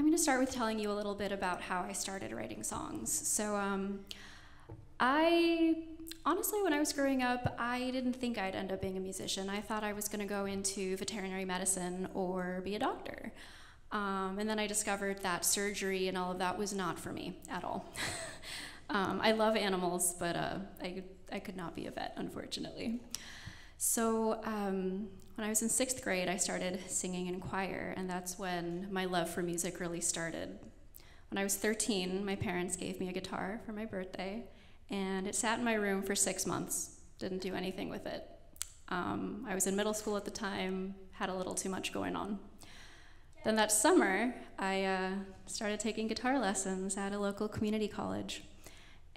I'm going to start with telling you a little bit about how I started writing songs. So, um, I honestly, when I was growing up, I didn't think I'd end up being a musician. I thought I was going to go into veterinary medicine or be a doctor. Um, and then I discovered that surgery and all of that was not for me at all. um, I love animals, but uh, I, I could not be a vet, unfortunately. So um, when I was in sixth grade, I started singing in choir, and that's when my love for music really started. When I was 13, my parents gave me a guitar for my birthday, and it sat in my room for six months. Didn't do anything with it. Um, I was in middle school at the time, had a little too much going on. Then that summer, I uh, started taking guitar lessons at a local community college.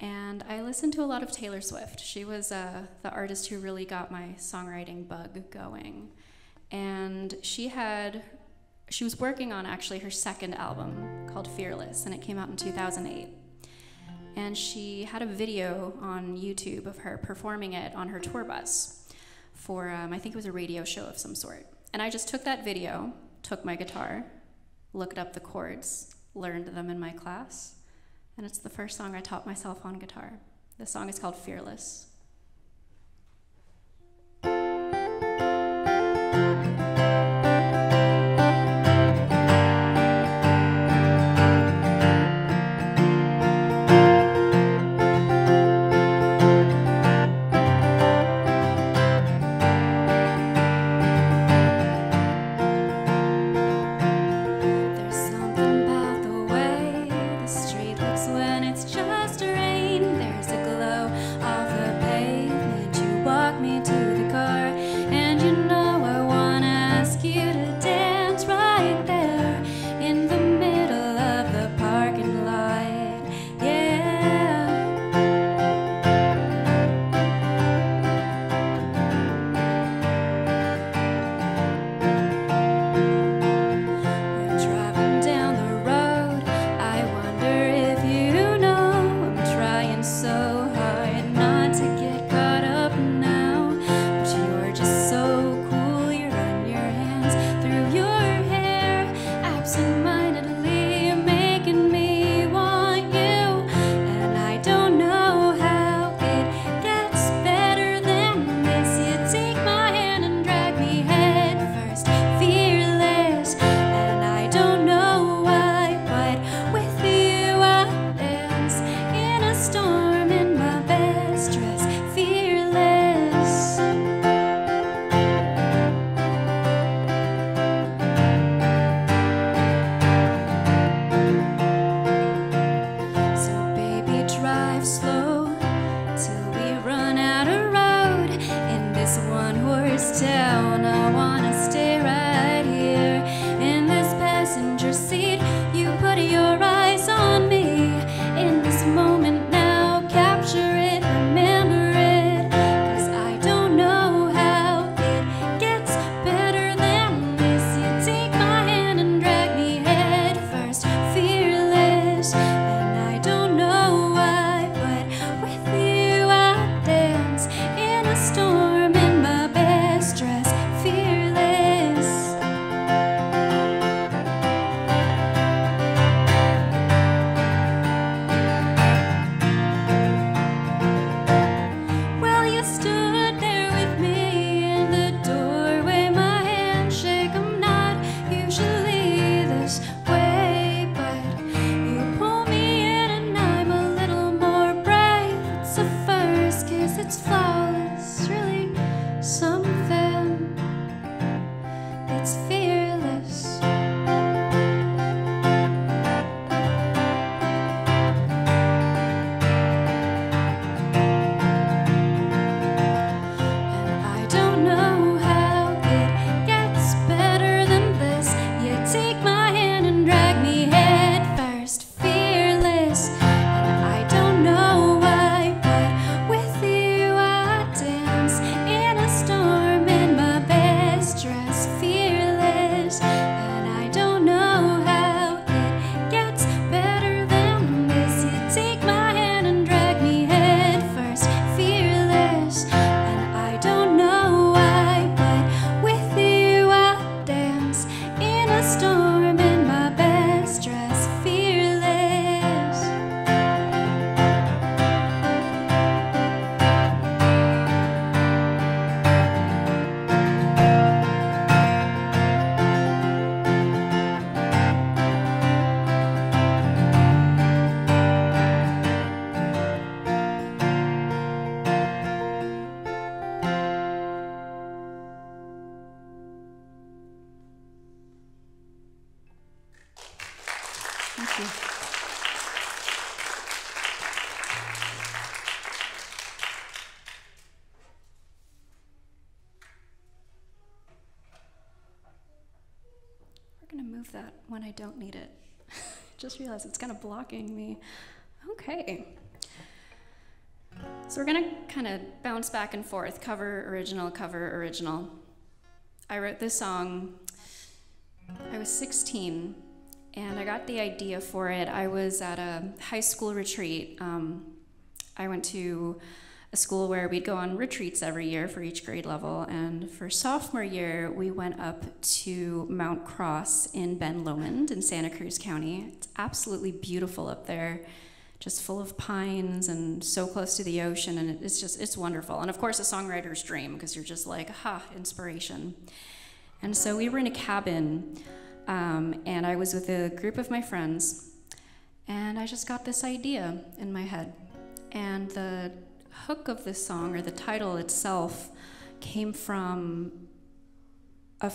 And I listened to a lot of Taylor Swift. She was uh, the artist who really got my songwriting bug going. And she had, she was working on actually her second album called Fearless, and it came out in 2008. And she had a video on YouTube of her performing it on her tour bus for, um, I think it was a radio show of some sort. And I just took that video took my guitar, looked up the chords, learned them in my class, and it's the first song I taught myself on guitar. The song is called Fearless. I don't need it. Just realized it's kind of blocking me. Okay. So we're gonna kind of bounce back and forth cover, original, cover, original. I wrote this song, I was 16, and I got the idea for it. I was at a high school retreat. Um, I went to a school where we'd go on retreats every year for each grade level. And for sophomore year, we went up to Mount Cross in Ben Lomond in Santa Cruz County. It's absolutely beautiful up there, just full of pines and so close to the ocean. And it's just, it's wonderful. And of course, a songwriter's dream because you're just like, ha, inspiration. And so we were in a cabin, um, and I was with a group of my friends, and I just got this idea in my head. And the hook of this song, or the title itself, came from a,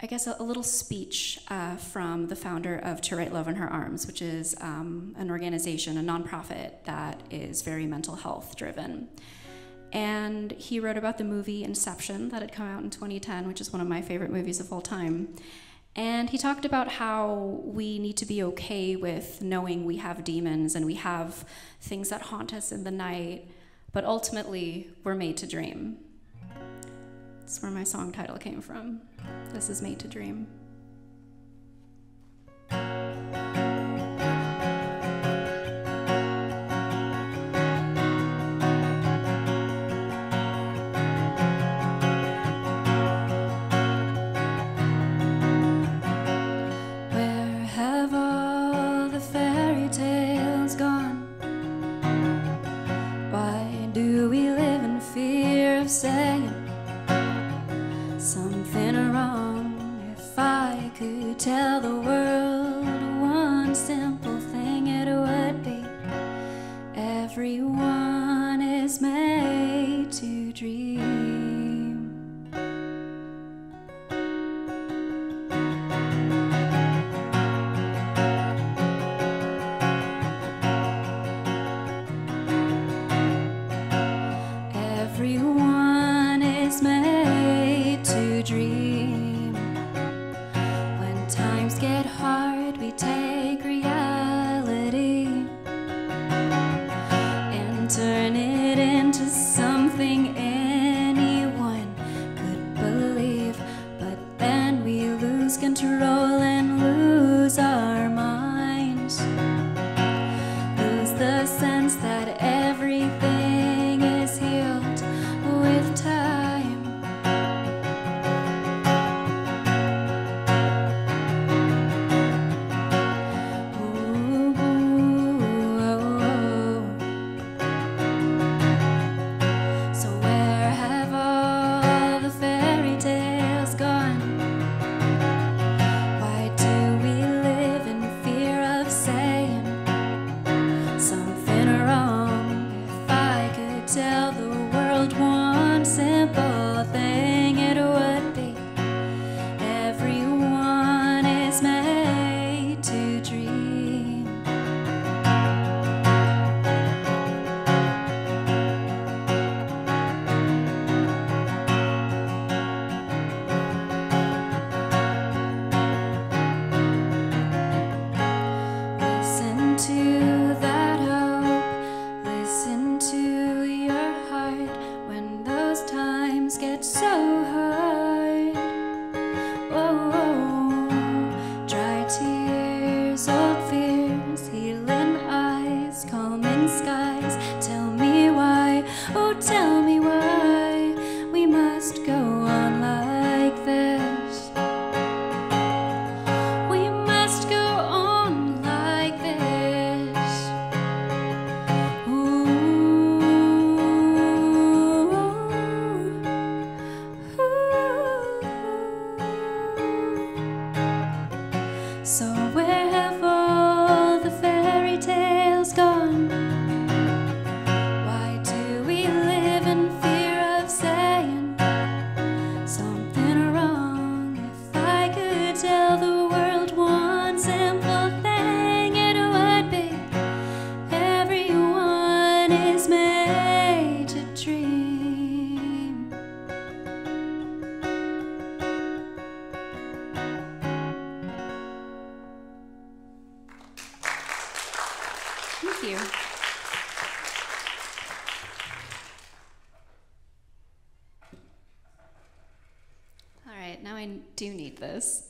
I guess, a, a little speech uh, from the founder of To Write Love in Her Arms, which is um, an organization, a nonprofit that is very mental health driven. And he wrote about the movie Inception that had come out in 2010, which is one of my favorite movies of all time. And he talked about how we need to be okay with knowing we have demons and we have things that haunt us in the night, but ultimately we're made to dream. That's where my song title came from. This is Made to Dream. Tell the world one simple thing, it would be everyone this.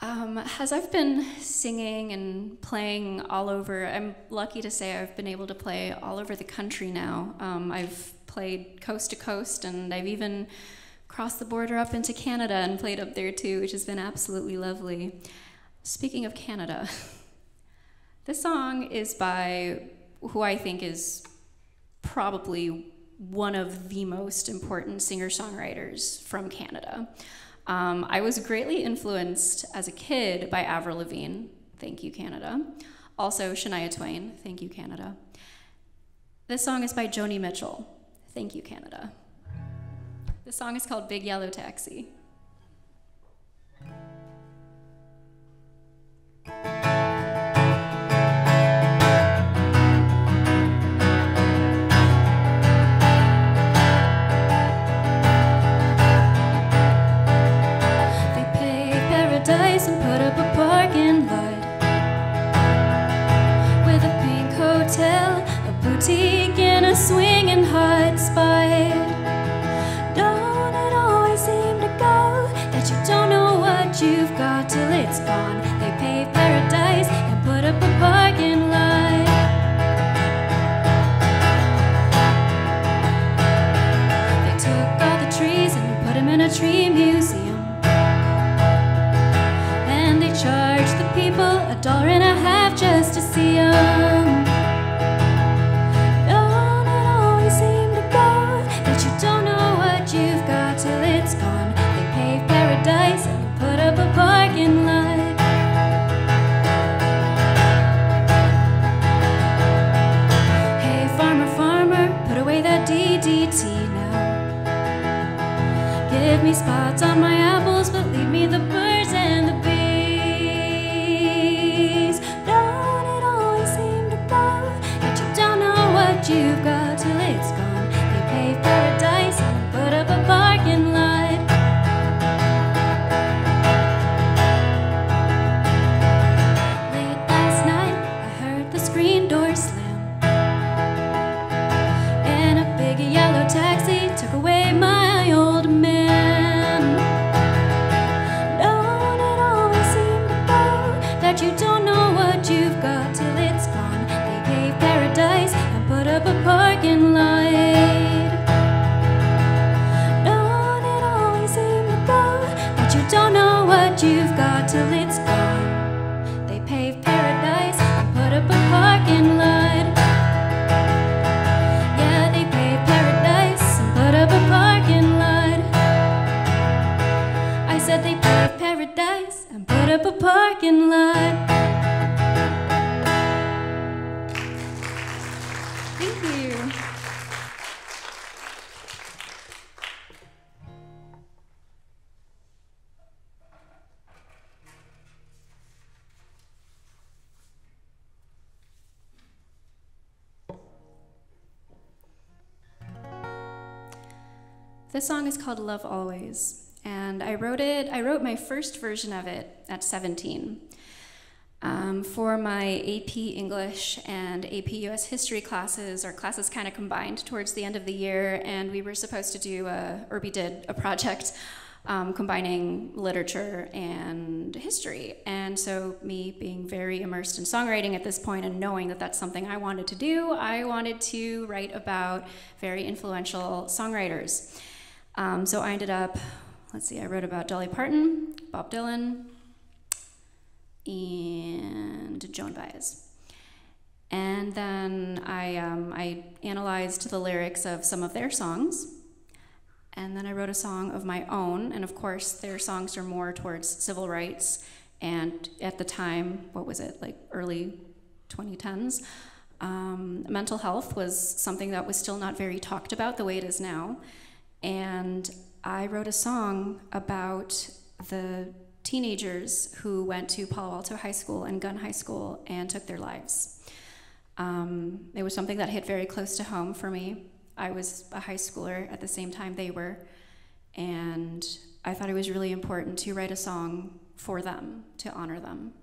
Um, as I've been singing and playing all over, I'm lucky to say I've been able to play all over the country now. Um, I've played coast to coast, and I've even crossed the border up into Canada and played up there too, which has been absolutely lovely. Speaking of Canada, this song is by who I think is probably one of the most important singer songwriters from Canada. Um, I was greatly influenced as a kid by Avril Lavigne, thank you, Canada. Also, Shania Twain, thank you, Canada. This song is by Joni Mitchell, thank you, Canada. This song is called Big Yellow Taxi. gone. This on is called Love Always, and I wrote it, I wrote my first version of it at 17. Um, for my AP English and AP US History classes, our classes kind of combined towards the end of the year, and we were supposed to do a, or we did a project um, combining literature and history. And so, me being very immersed in songwriting at this point and knowing that that's something I wanted to do, I wanted to write about very influential songwriters. Um, so I ended up, let's see, I wrote about Dolly Parton, Bob Dylan, and Joan Baez. And then I, um, I analyzed the lyrics of some of their songs. And then I wrote a song of my own. And of course, their songs are more towards civil rights. And at the time, what was it, like early 2010s? Um, mental health was something that was still not very talked about the way it is now and I wrote a song about the teenagers who went to Palo Alto High School and Gunn High School and took their lives. Um, it was something that hit very close to home for me. I was a high schooler at the same time they were, and I thought it was really important to write a song for them, to honor them.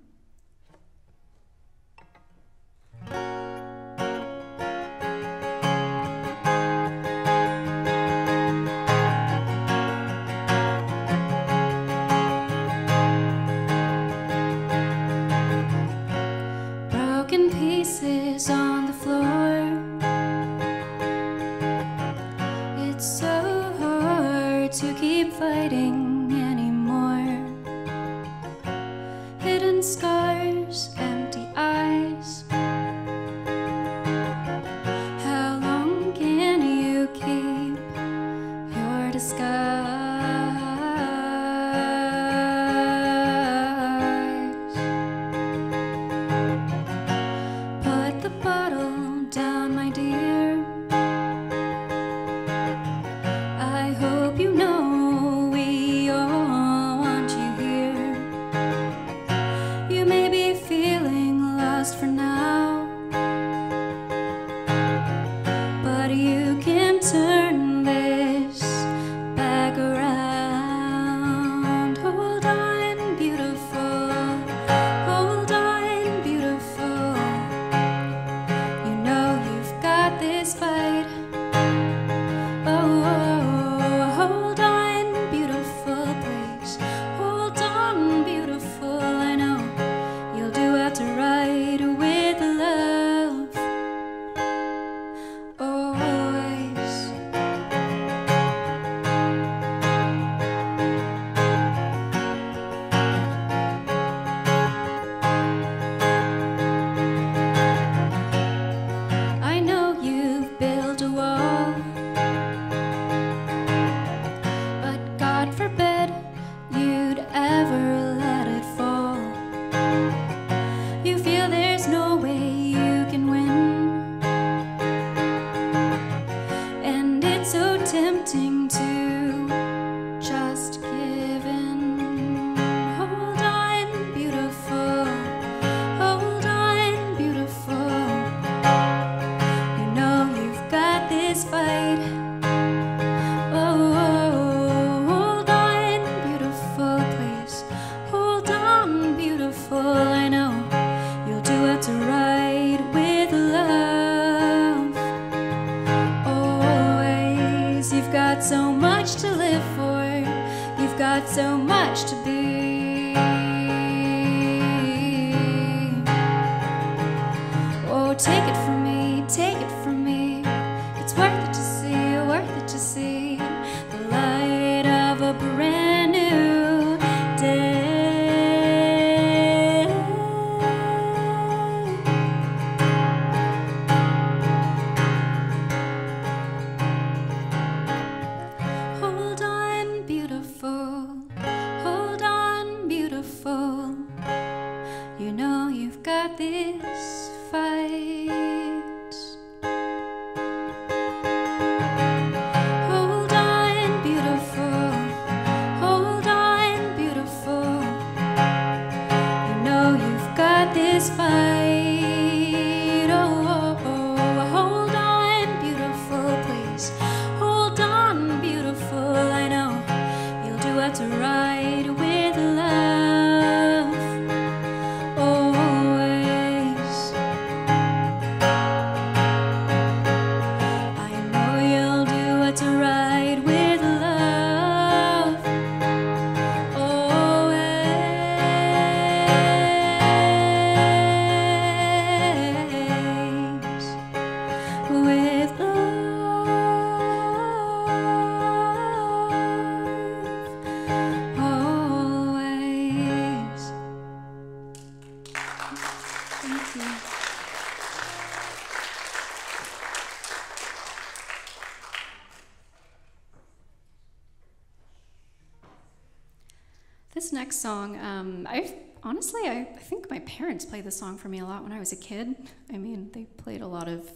Honestly, I, I, think my parents played this song for me a lot when I was a kid. I mean, they played a lot of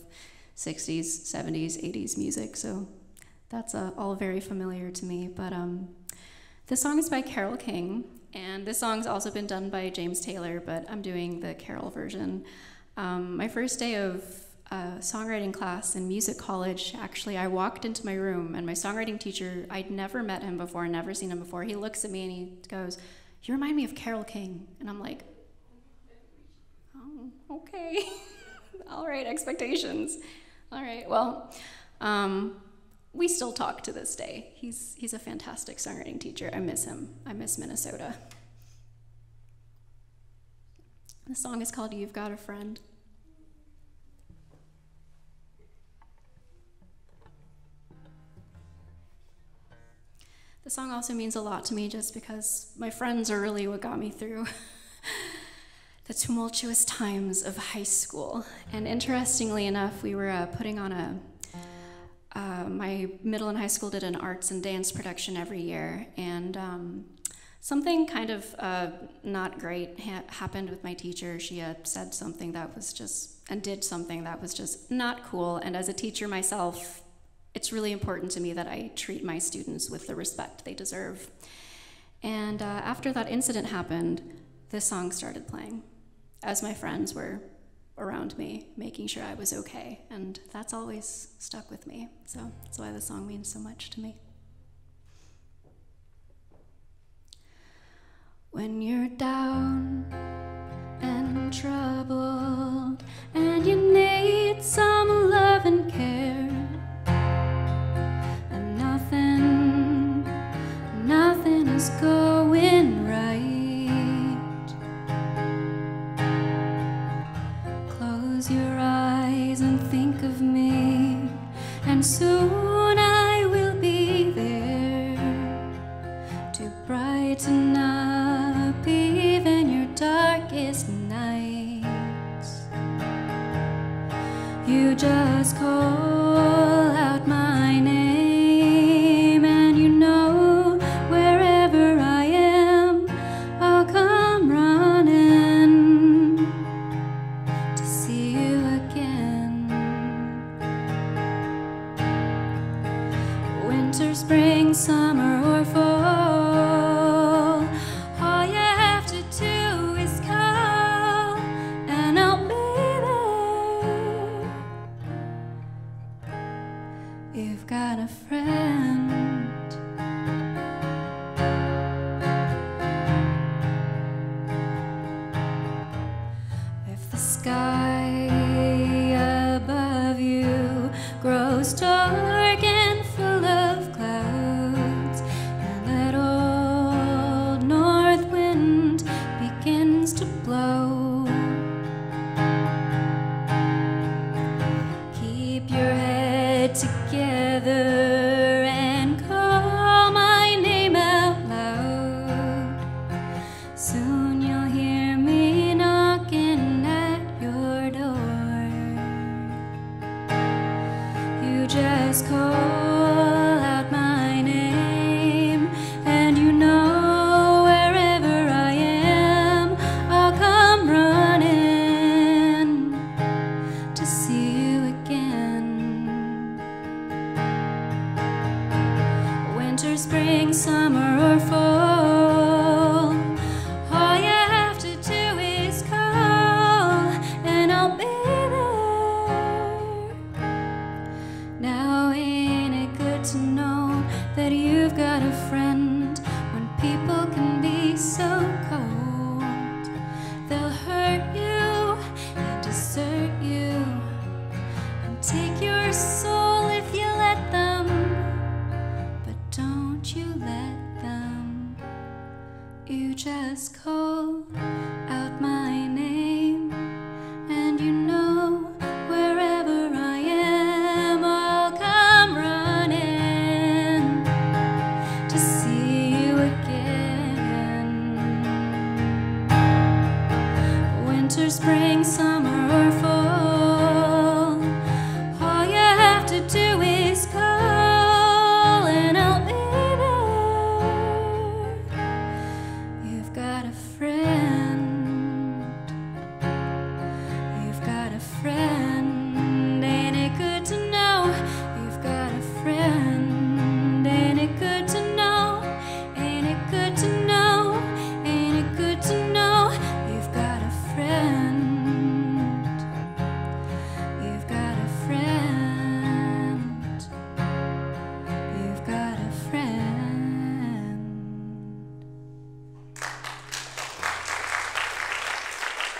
60s, 70s, 80s music, so that's uh, all very familiar to me. But um, this song is by Carole King, and this song's also been done by James Taylor, but I'm doing the Carole version. Um, my first day of a songwriting class in music college, actually, I walked into my room and my songwriting teacher, I'd never met him before, never seen him before. He looks at me and he goes, You remind me of Carole King. And I'm like, Oh, okay. All right, expectations. All right, well, um, we still talk to this day. He's, he's a fantastic songwriting teacher. I miss him. I miss Minnesota. The song is called You've Got a Friend. The song also means a lot to me just because my friends are really what got me through the tumultuous times of high school. And interestingly enough, we were uh, putting on a uh, my middle and high school did an arts and dance production every year, and um, something kind of uh, not great ha- happened with my teacher. She had said something that was just, and did something that was just not cool. And as a teacher myself, it's really important to me that I treat my students with the respect they deserve. And uh, after that incident happened, this song started playing as my friends were around me, making sure I was okay. And that's always stuck with me. So that's why the song means so much to me. When you're down and troubled, and you need some love and care, is going right. Close your eyes and think of me, and soon I will be there to brighten up even your darkest nights. You just call together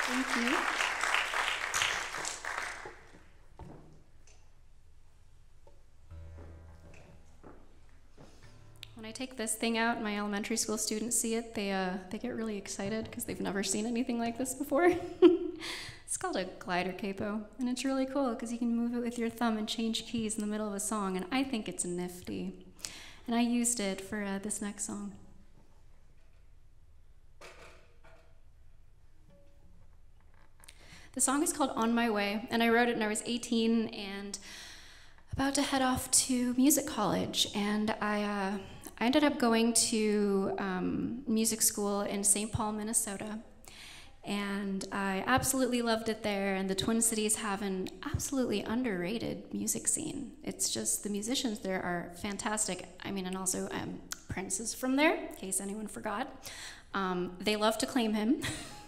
Thank you. When I take this thing out, my elementary school students see it. They uh, they get really excited because they've never seen anything like this before. it's called a glider capo, and it's really cool because you can move it with your thumb and change keys in the middle of a song, and I think it's nifty. and I used it for uh, this next song. The song is called On My Way, and I wrote it when I was 18 and about to head off to music college. And I, uh, I ended up going to um, music school in St. Paul, Minnesota. And I absolutely loved it there. And the Twin Cities have an absolutely underrated music scene. It's just the musicians there are fantastic. I mean, and also um, Prince is from there, in case anyone forgot. Um, they love to claim him.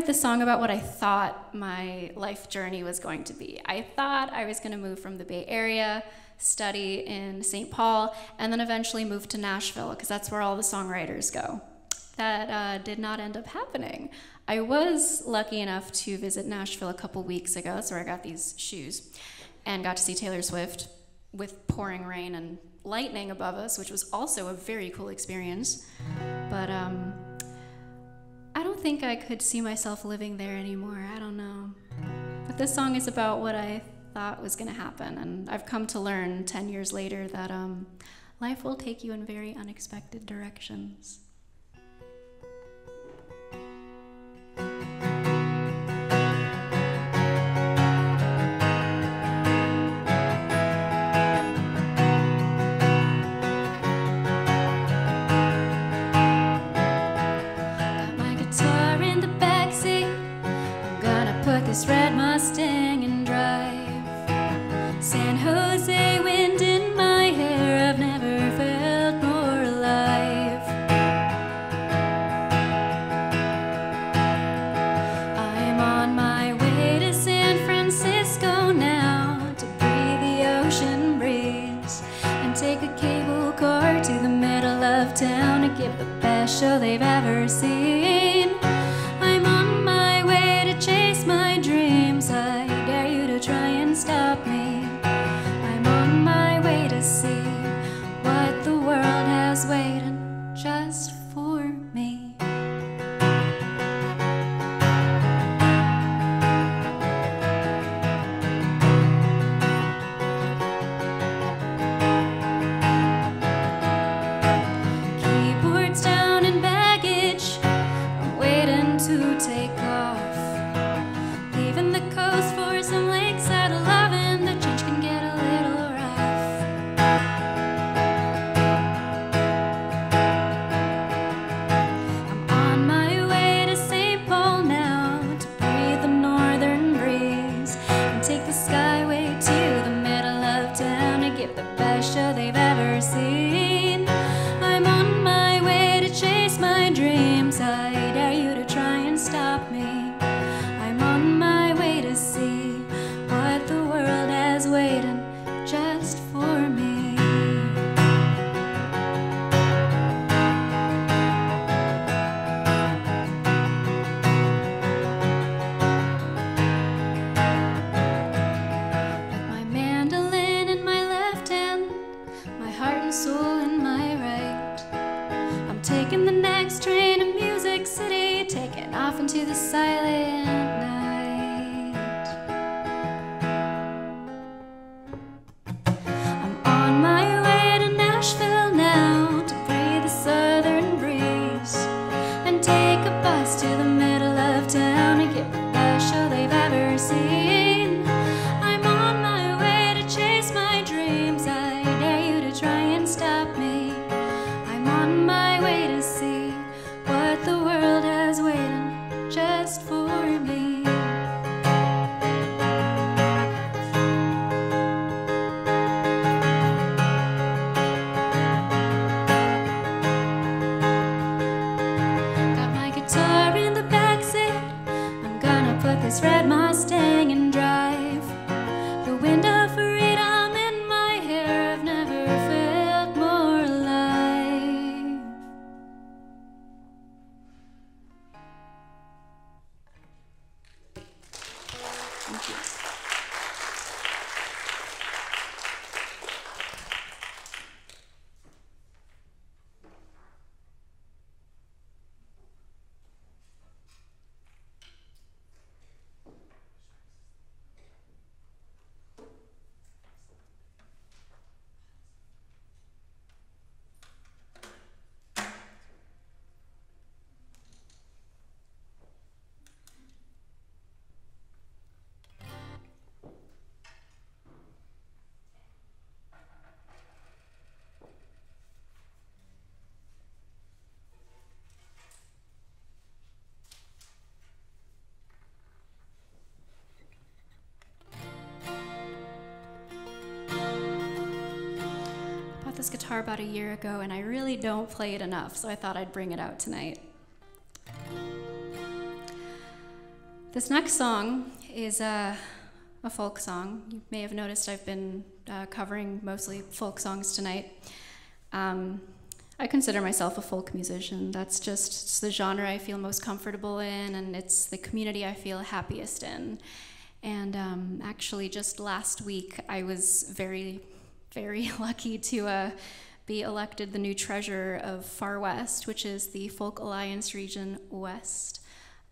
Wrote song about what I thought my life journey was going to be. I thought I was going to move from the Bay Area, study in St. Paul, and then eventually move to Nashville because that's where all the songwriters go. That uh, did not end up happening. I was lucky enough to visit Nashville a couple weeks ago, that's where I got these shoes, and got to see Taylor Swift with pouring rain and lightning above us, which was also a very cool experience. But um, I don't think I could see myself living there anymore. I don't know. But this song is about what I thought was going to happen. And I've come to learn 10 years later that um, life will take you in very unexpected directions. Red Mustang for guitar about a year ago, and I really don't play it enough, so I thought I'd bring it out tonight. This next song is a, a folk song. You may have noticed I've been uh, covering mostly folk songs tonight. Um, I consider myself a folk musician. That's just the genre I feel most comfortable in, and it's the community I feel happiest in. And um, actually, just last week, I was very, very lucky to uh, be elected the new treasurer of Far West, which is the Folk Alliance Region West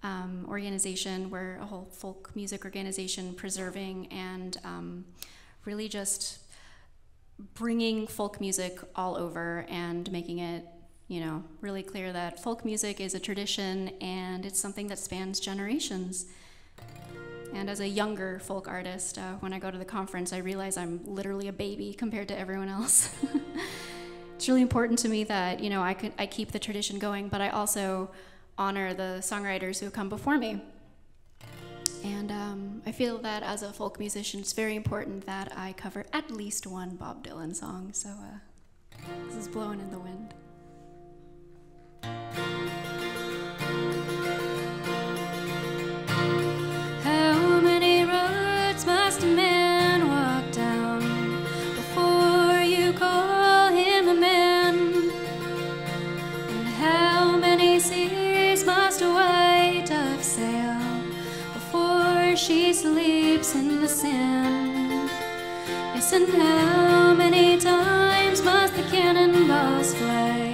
um, organization. We're a whole folk music organization preserving and um, really just bringing folk music all over and making it you know really clear that folk music is a tradition and it's something that spans generations and as a younger folk artist, uh, when I go to the conference, I realize I'm literally a baby compared to everyone else. it's really important to me that you know I could I keep the tradition going, but I also honor the songwriters who have come before me. And um, I feel that as a folk musician, it's very important that I cover at least one Bob Dylan song. So uh, this is blowing in the wind. She sleeps in the sand. Yes, and how many times must the cannonballs fly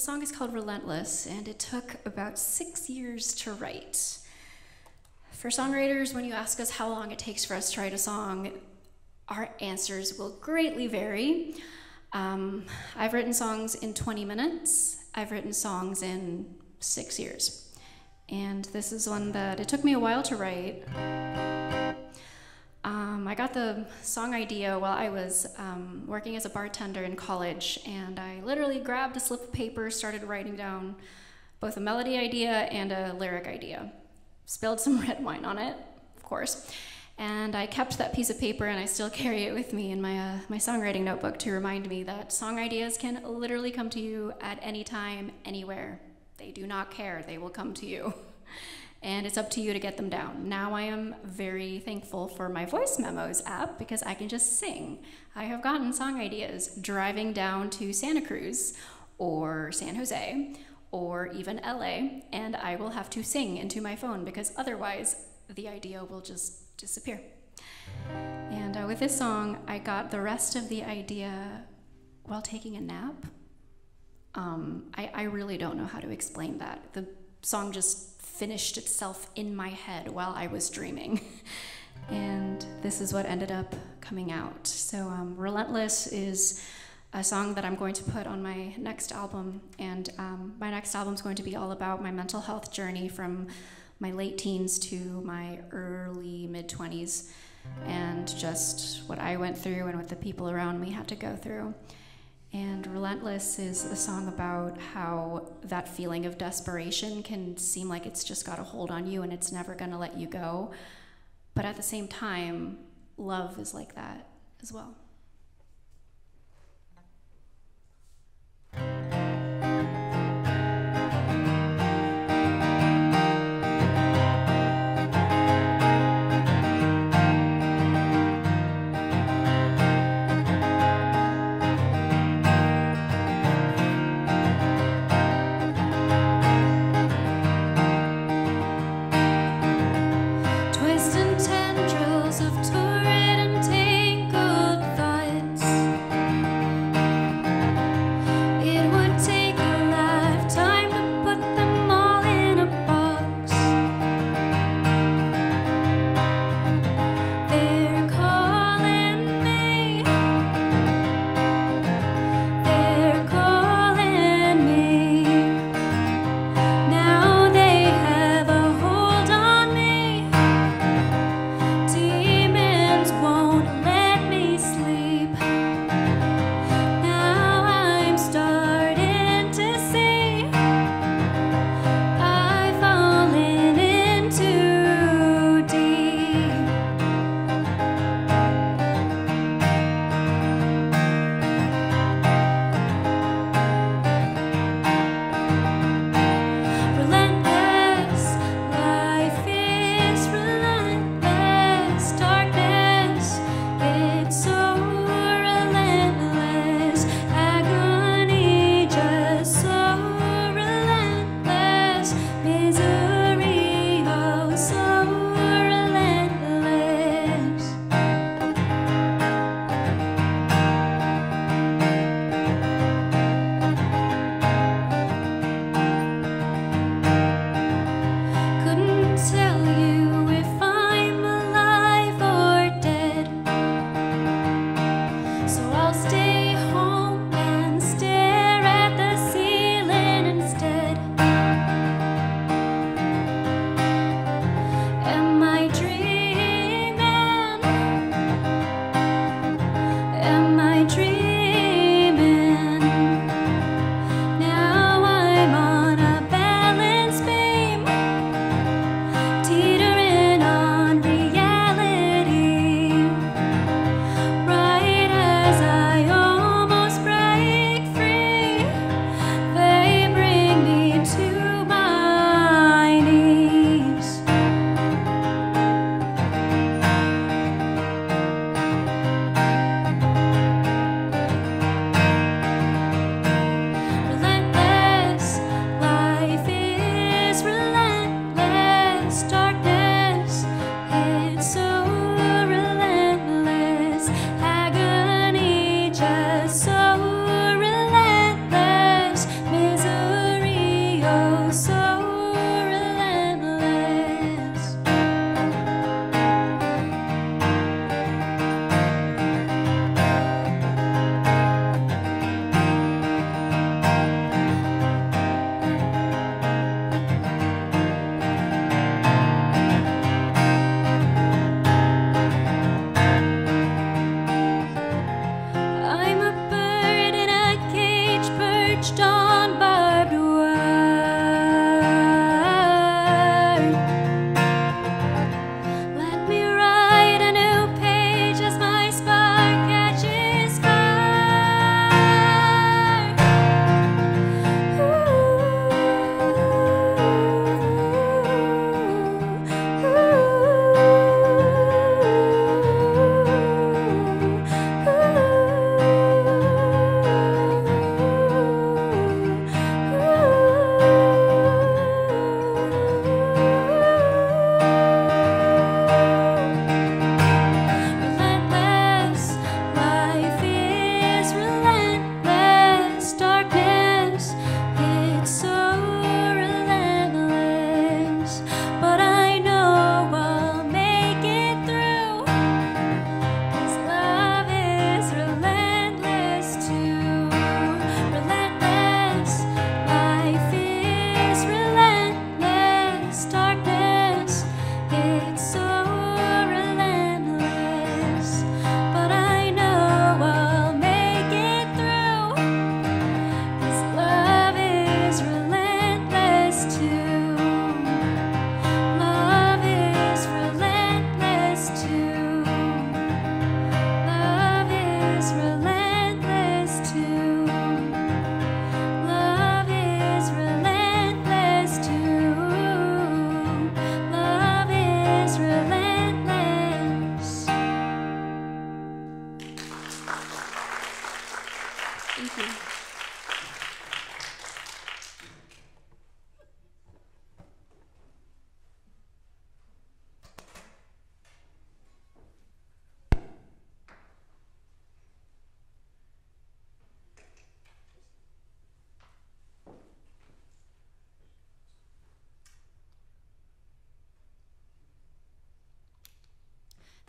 song is called Relentless, and it took about six years to write. For songwriters, when you ask us how long it takes for us to write a song, our answers will greatly vary. Um, I've written songs in 20 minutes, I've written songs in six years. And this is one that it took me a while to write. I got the song idea while I was um, working as a bartender in college, and I literally grabbed a slip of paper, started writing down both a melody idea and a lyric idea. Spilled some red wine on it, of course, And I kept that piece of paper and I still carry it with me in my, uh, my songwriting notebook to remind me that song ideas can literally come to you at any time, anywhere. They do not care, they will come to you. And it's up to you to get them down. Now I am very thankful for my voice memos app because I can just sing. I have gotten song ideas driving down to Santa Cruz or San Jose or even LA, and I will have to sing into my phone because otherwise the idea will just disappear. And uh, with this song, I got the rest of the idea while taking a nap. Um, I, I really don't know how to explain that. The song just finished itself in my head while I was dreaming. and this is what ended up coming out. So, um, Relentless is a song that I'm going to put on my next album. And um, my next album is going to be all about my mental health journey from my late teens to my early mid 20s and just what I went through and what the people around me had to go through. And Relentless is a song about how that feeling of desperation can seem like it's just got a hold on you and it's never going to let you go. But at the same time, love is like that as well.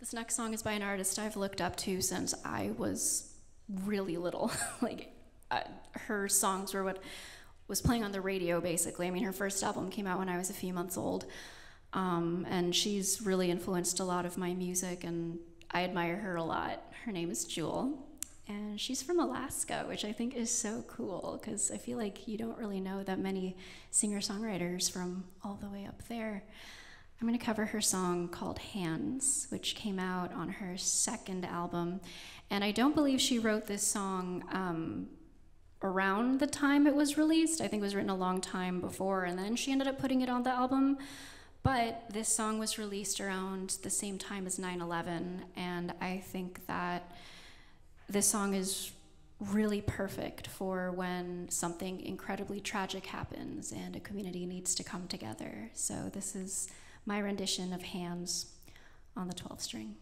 This next song is by an artist I've looked up to since I was really little. like, uh, her songs were what was playing on the radio, basically. I mean, her first album came out when I was a few months old. Um, and she's really influenced a lot of my music, and I admire her a lot. Her name is Jewel, and she's from Alaska, which I think is so cool because I feel like you don't really know that many singer songwriters from all the way up there. I'm going to cover her song called Hands, which came out on her second album. And I don't believe she wrote this song um, around the time it was released. I think it was written a long time before, and then she ended up putting it on the album. But this song was released around the same time as 9 11, and I think that this song is really perfect for when something incredibly tragic happens and a community needs to come together. So, this is my rendition of Hands on the 12 string.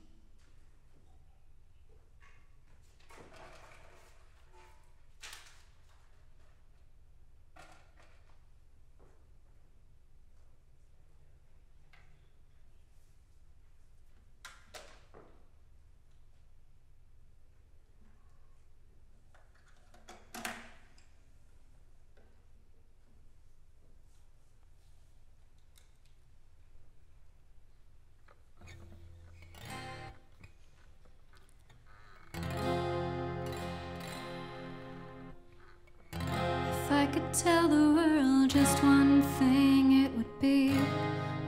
Tell the world just one thing, it would be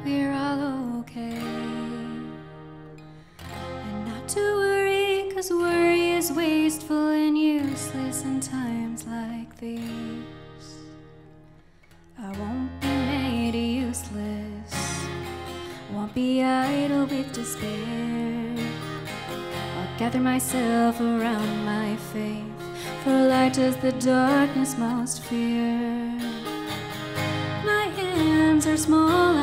we're all okay. And not to worry, cause worry is wasteful and useless in times like these. I won't be made useless, won't be idle with despair. I'll gather myself around my faith for light is the darkness most fear. My hands are small,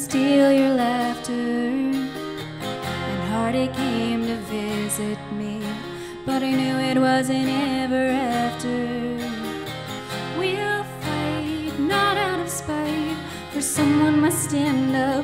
steal your laughter, and heartache came to visit me, but I knew it wasn't ever after. We'll fight, not out of spite, for someone must stand up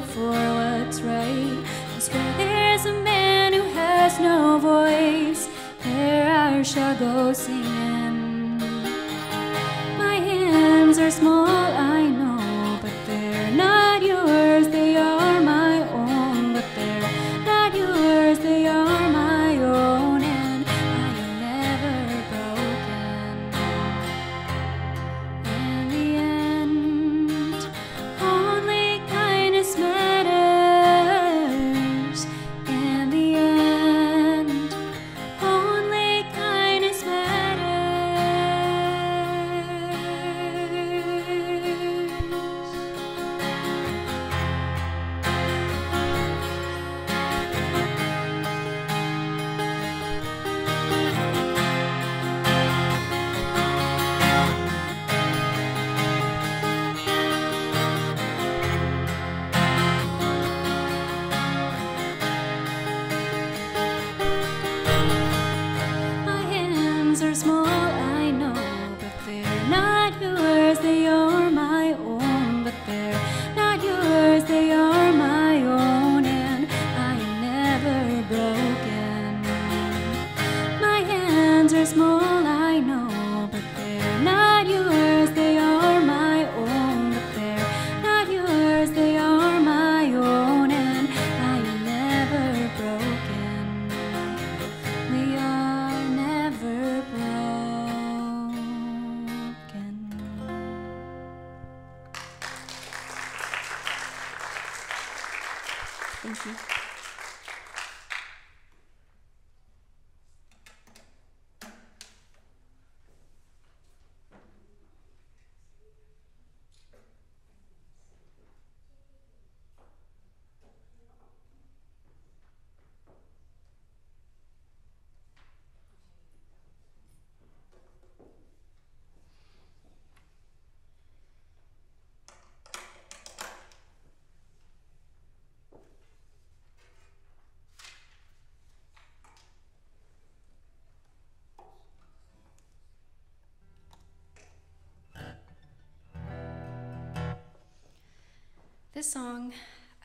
This song,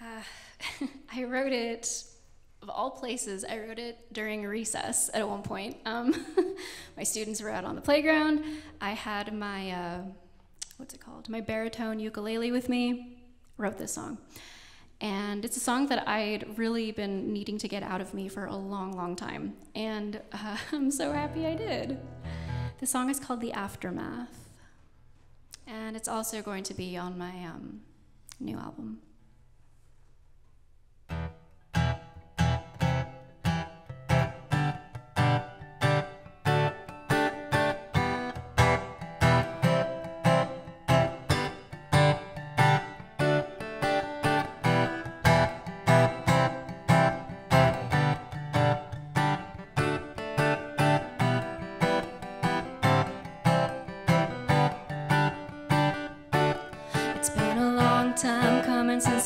uh, I wrote it, of all places, I wrote it during recess at one point. Um, my students were out on the playground. I had my, uh, what's it called? My baritone ukulele with me, wrote this song. And it's a song that I'd really been needing to get out of me for a long, long time. And uh, I'm so happy I did. The song is called The Aftermath. And it's also going to be on my um, new album.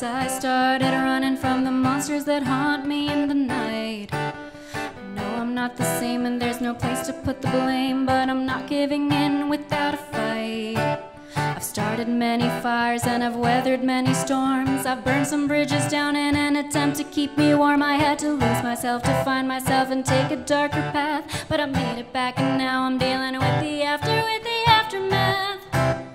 I started running from the monsters that haunt me in the night. Know I'm not the same and there's no place to put the blame, but I'm not giving in without a fight. I've started many fires and I've weathered many storms. I've burned some bridges down in an attempt to keep me warm. I had to lose myself to find myself and take a darker path, but I made it back and now I'm dealing with the after, with the aftermath.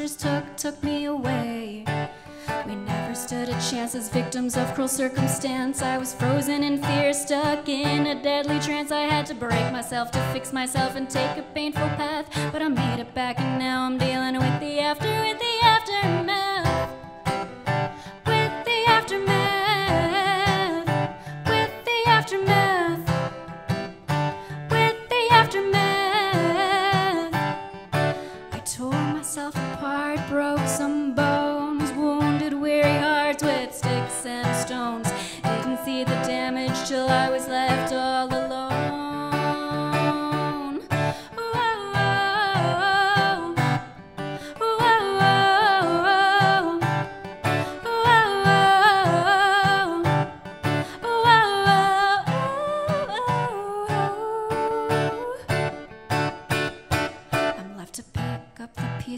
Monsters took took me away. We never stood a chance as victims of cruel circumstance. I was frozen in fear, stuck in a deadly trance. I had to break myself to fix myself and take a painful path. But I made it back and now I'm dealing with the after, with the aftermath.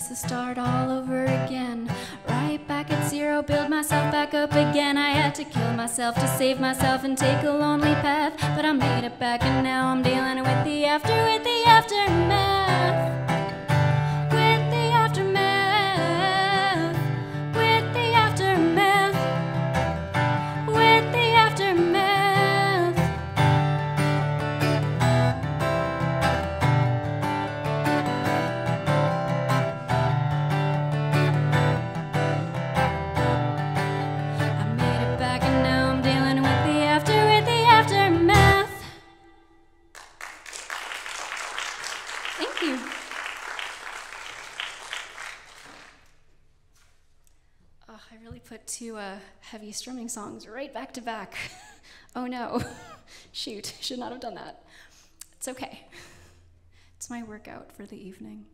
The pieces, start all over again. Right back at zero, build myself back up again. I had to kill myself to save myself and take a lonely path. But I made it back and now I'm dealing with the after, with the aftermath. Put two uh, heavy strumming songs right back to back. oh no. Shoot, should not have done that. It's okay. It's my workout for the evening.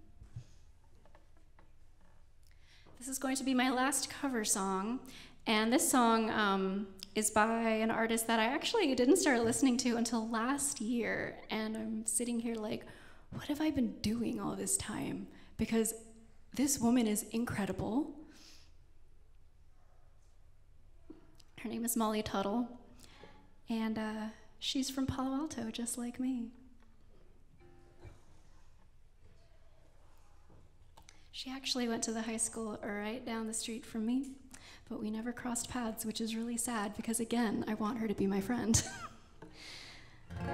This is going to be my last cover song, and this song um, is by an artist that I actually didn't start listening to until last year, and I'm sitting here like, what have I been doing all this time? Because this woman is incredible. Her name is Molly Tuttle, and uh, she's from Palo Alto, just like me. She actually went to the high school right down the street from me, but we never crossed paths, which is really sad because, again, I want her to be my friend.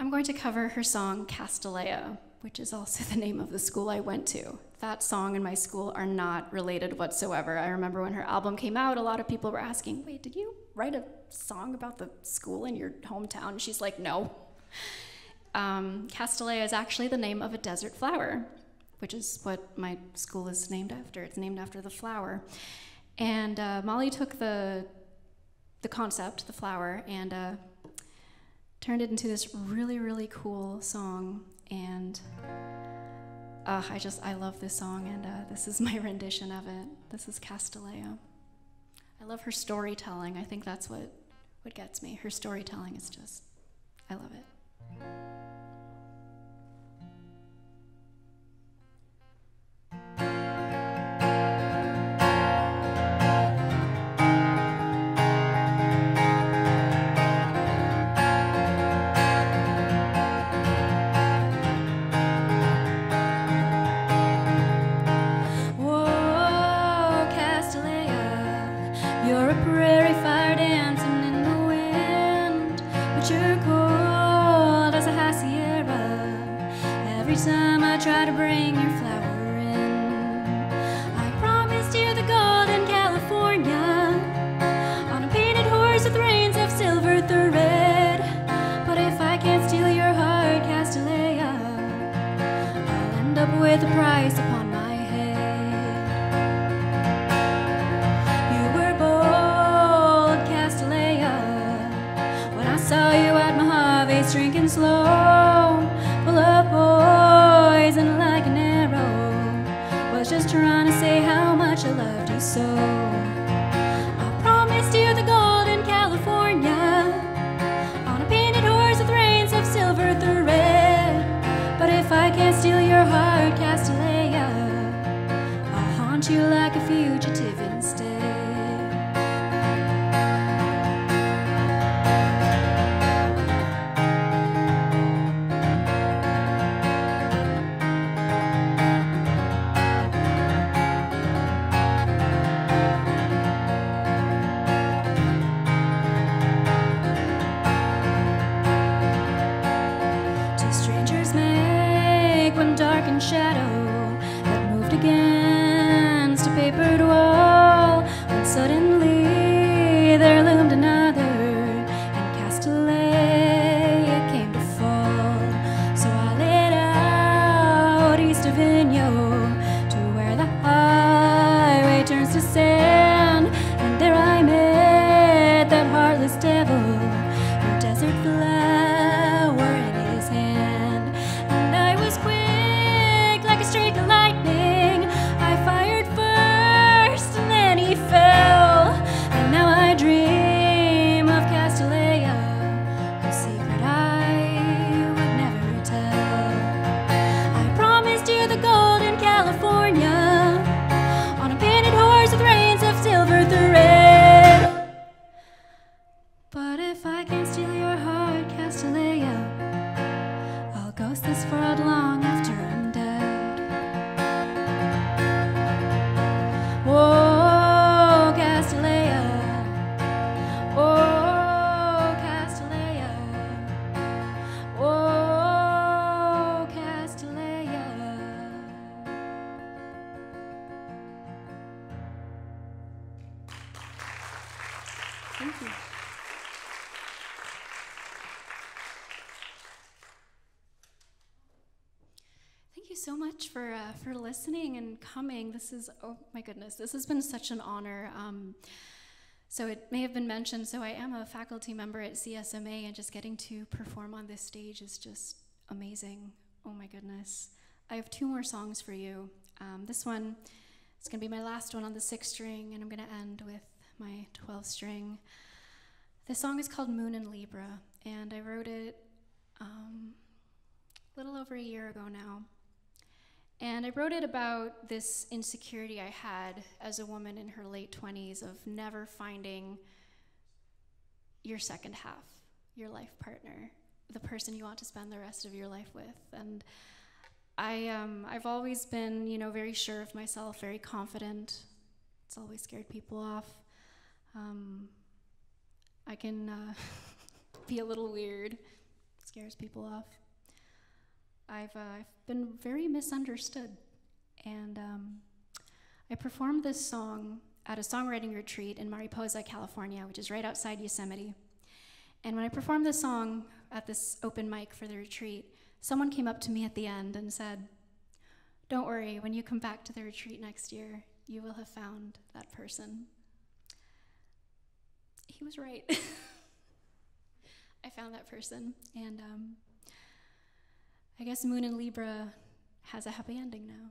I'm going to cover her song Castilleja, which is also the name of the school I went to. That song and my school are not related whatsoever. I remember when her album came out, a lot of people were asking, Wait, did you write a song about the school in your hometown? She's like, No. Um, is actually the name of a desert flower which is what my school is named after. It's named after the flower. And uh, Molly took the the concept, the flower, and uh, turned it into this really, really cool song. And uh, I just I love this song, and uh, this is my rendition of it. This is Castilleja. I love her storytelling. I think that's what, what gets me. Her storytelling is just, I love it. This is oh my goodness, this has been such an honor. Um, so it may have been mentioned. So I am a faculty member at CSMA, and just getting to perform on this stage is just amazing. Oh my goodness. I have two more songs for you. Um, this one is going to be my last one on the six string, and I'm going to end with my 12 string. This song is called Moon in Libra, and I wrote it um, a little over a year ago now. And I wrote it about this insecurity I had as a woman in her late 20s of never finding your second half, your life partner, the person you want to spend the rest of your life with. And I, um, I've always been, you know, very sure of myself, very confident. It's always scared people off. Um, I can uh, be a little weird, scares people off. I've, uh, I've been very misunderstood. And um, I performed this song at a songwriting retreat in Mariposa, California, which is right outside Yosemite. And when I performed this song at this open mic for the retreat, someone came up to me at the end and said, Don't worry, when you come back to the retreat next year, you will have found that person. He was right. I found that person. And um, I guess Moon in Libra has a happy ending now.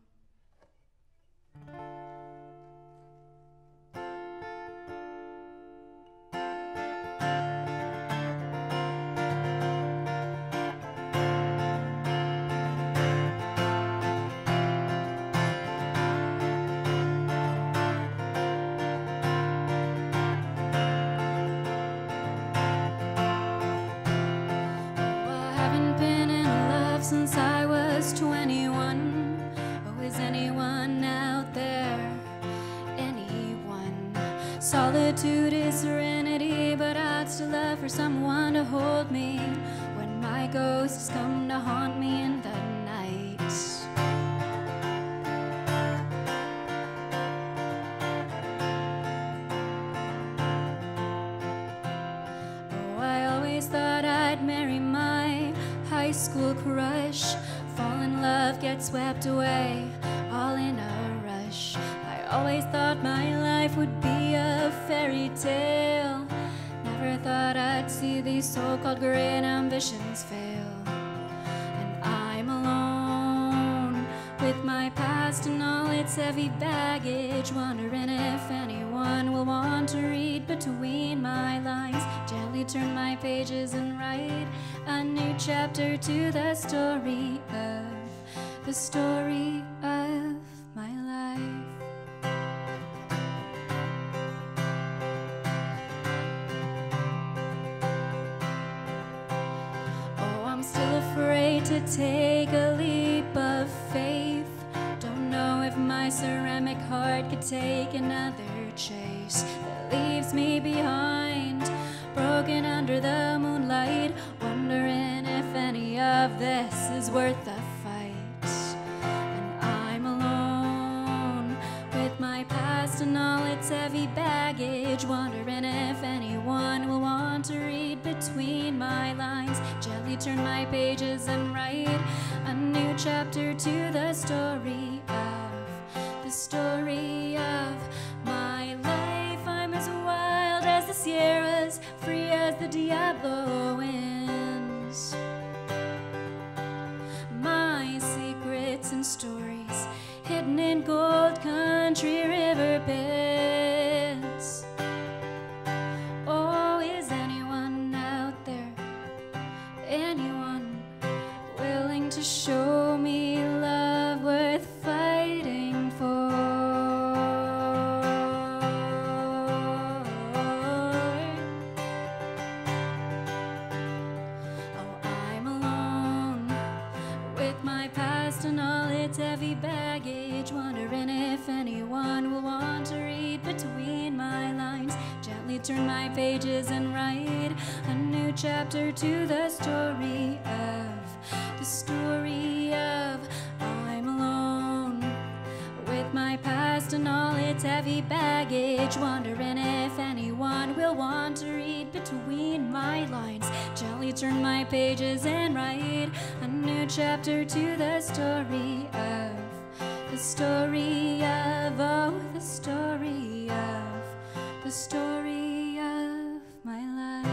Solitude is serenity, but I'd still love for someone to hold me when my ghosts come to haunt me in the night. Oh, I always thought I'd marry my high school crush. Fall in love, get swept away, heavy baggage, wondering if anyone will want to read between my lines. Gently turn my pages and write a new chapter to the story of the story of my life. Oh, I'm still afraid to take a ceramic heart could take another chase that leaves me behind, broken under the moonlight wondering if any of this is worth the fight. And I'm alone with my past and all its heavy baggage, wondering if anyone will want to read between my lines. Gently turn my pages and write a new chapter to the story the story of my life. I'm as wild as the Sierras, free as the Diablo wind. My secrets and stories hidden in gold country riverbeds. Oh, is anyone out there? Anyone willing to show me turn my pages and write a new chapter to the story of the story of I'm alone with my past and all its heavy baggage, wondering if anyone will want to read between my lines. Gently turn my pages and write a new chapter to the story of the story of oh the story of story of my life.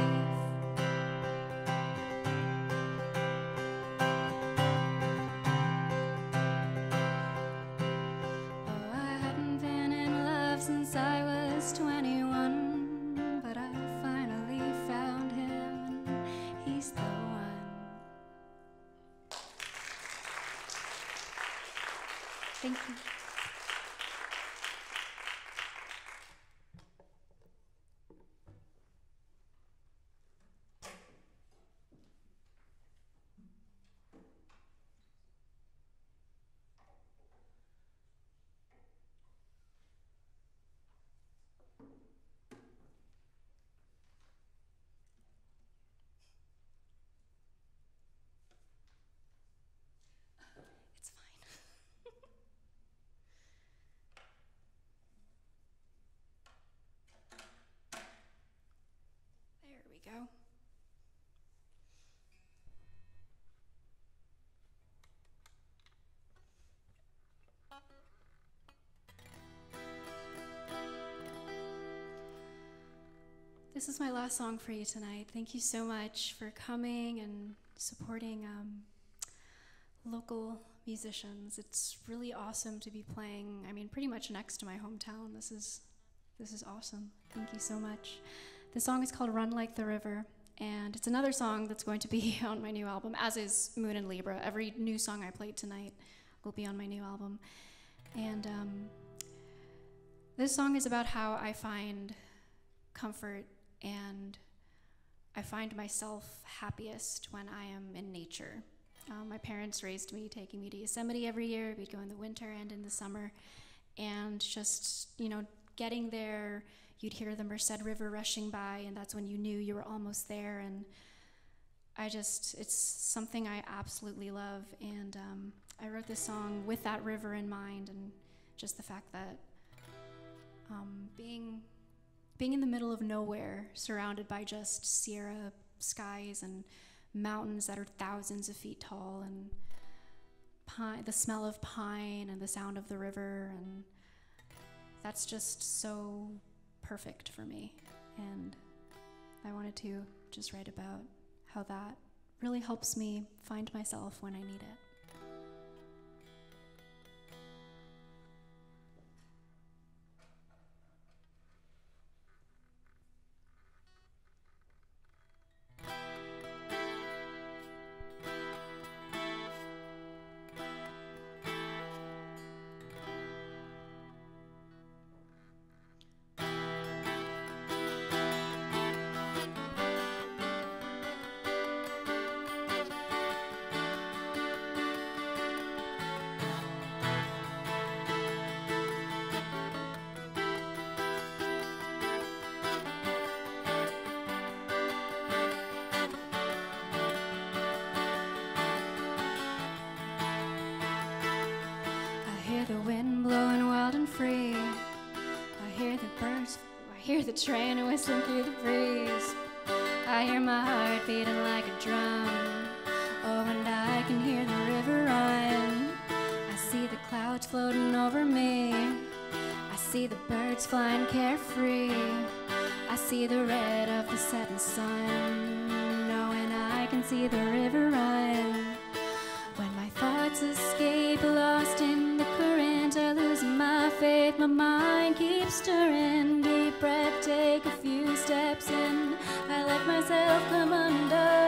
Oh, I hadn't been in love since I was 21, but I finally found him, and he's the one. Thank you. This is my last song for you tonight. Thank you so much for coming and supporting um, local musicians. It's really awesome to be playing. I mean, pretty much next to my hometown. This is this is awesome. Thank you so much. The song is called "Run Like the River," and it's another song that's going to be on my new album, as is "Moon and Libra." Every new song I played tonight will be on my new album, and um, this song is about how I find comfort and I find myself happiest when I am in nature. Um, my parents raised me taking me to Yosemite every year. We'd go in the winter and in the summer. And just, you know, getting there, you'd hear the Merced River rushing by, and that's when you knew you were almost there. And I just, it's something I absolutely love. And um, I wrote this song with that river in mind, and just the fact that um, being being in the middle of nowhere, surrounded by just Sierra skies and mountains that are thousands of feet tall, and pine, the smell of pine and the sound of the river, and that's just so perfect for me. And I wanted to just write about how that really helps me find myself when I need it. Whistling through the breeze. I hear my heart beating like a drum. Oh, and I can hear the river run. I see the clouds floating over me. I see the birds flying carefree. I see the red of the setting sun. Oh, and I can see the river run. When my thoughts escape, lost in the current, I lose my faith. My mind keeps stirring. Deep breath, take a few steps in. I let myself come undone,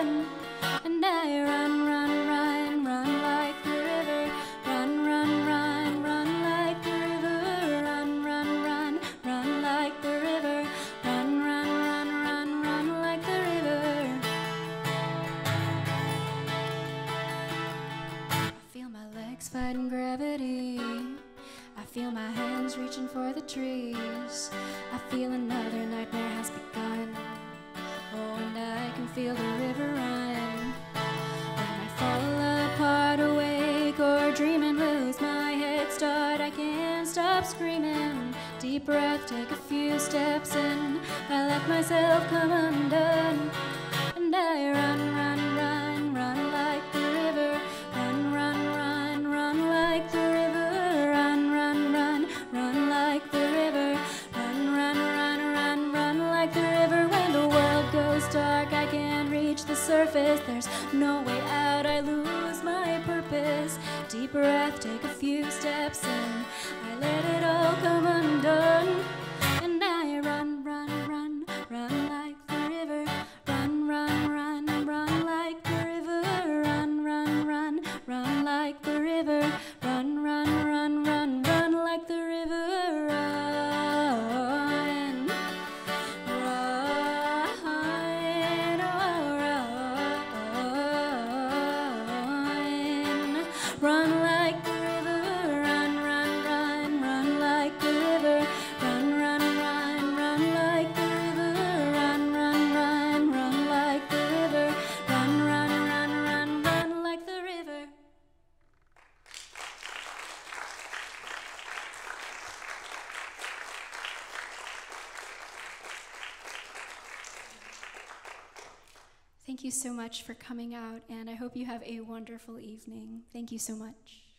so much for coming out, and I hope you have a wonderful evening. Thank you so much.